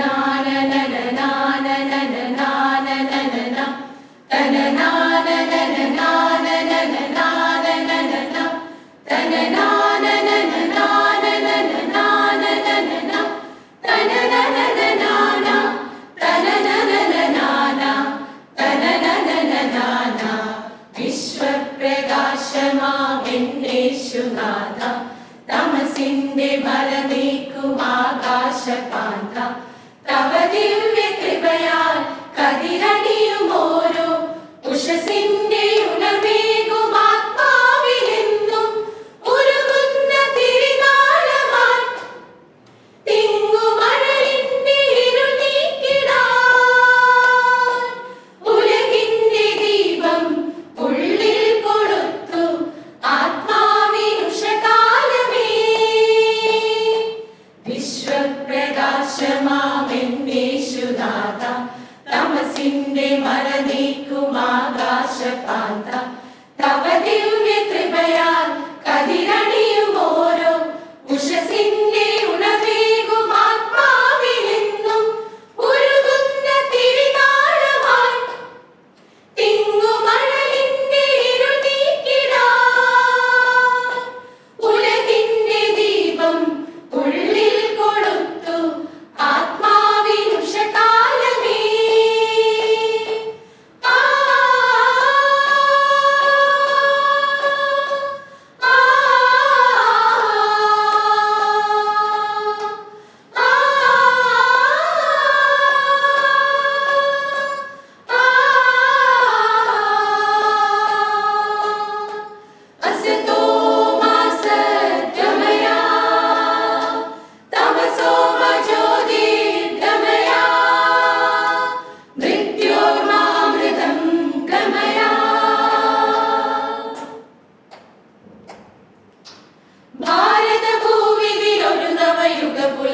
तदन तद तद तदन Sabadim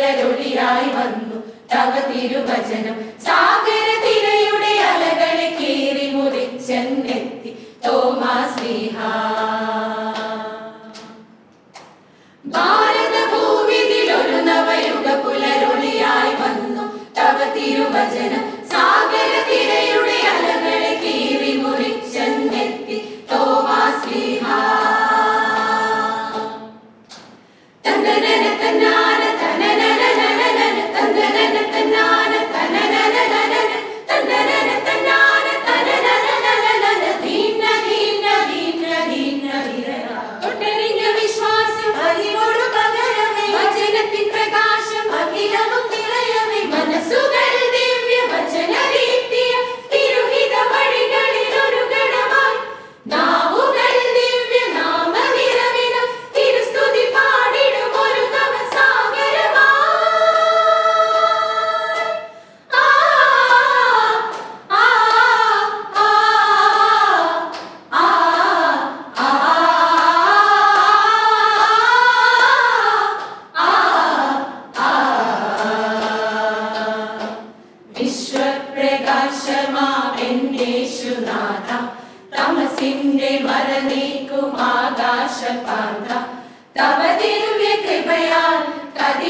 കടലൊളിയായി വന്നു തവ തിരുവചനം സാഗര തിരയുടെ അലകളെ കീറി മുറിച്ചെന്നെത്തി തോമാസ് ലീഹ ഭാരതഭൂവിതിലൊരു നവയുഗ പുലരൊളിയായി വന്നു തവ തിരുവചനം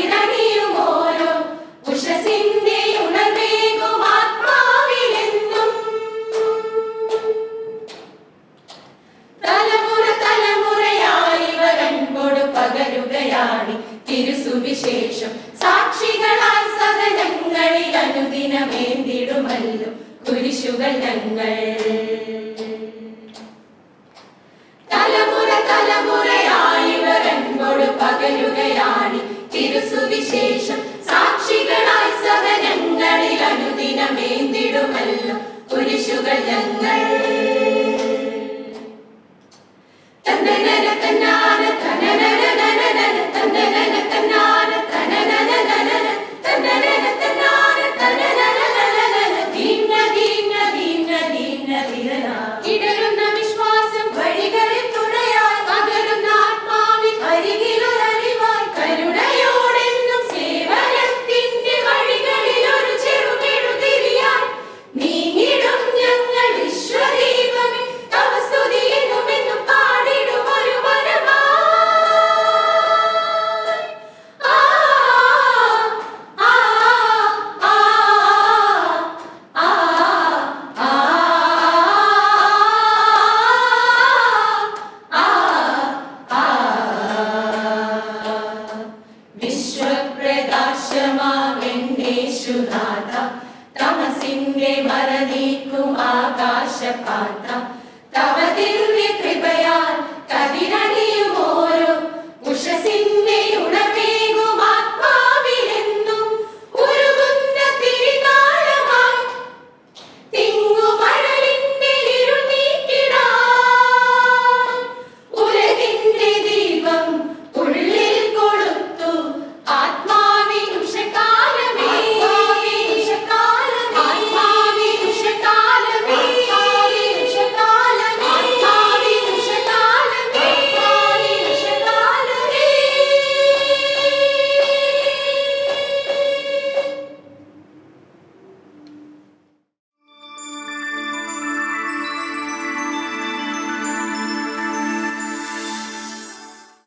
या സുവിശേഷം. സാക്ഷികളായി സകലങ്ങളിൽ അനുദിനമേന്തിടുമല്ലോ കുരിശുകൾ ഞങ്ങൾ തലമുറ തലമുറ रदीकृ आकाशपात